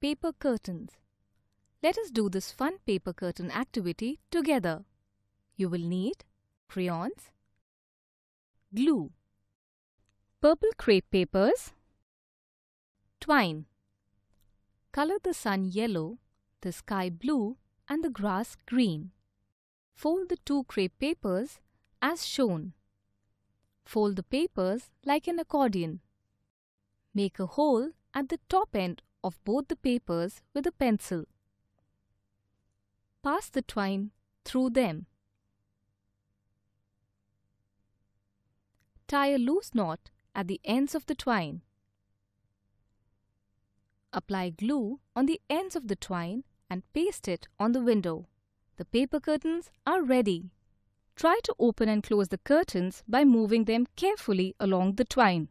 paper curtains. Let us do this fun paper curtain activity together. You will need crayons, glue, purple crepe papers, twine. Color the sun yellow, the sky blue and the grass green. Fold the two crepe papers as shown. Fold the papers like an accordion. Make a hole at the top end of both the papers with a pencil. Pass the twine through them. Tie a loose knot at the ends of the twine. Apply glue on the ends of the twine and paste it on the window. The paper curtains are ready. Try to open and close the curtains by moving them carefully along the twine.